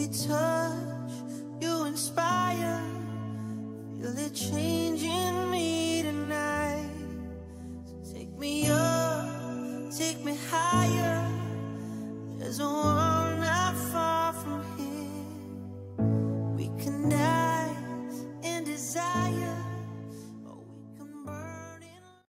we touch, you inspire. Feel it changing me tonight. So take me up, take me higher. There's a world not far from here. We can die in desire.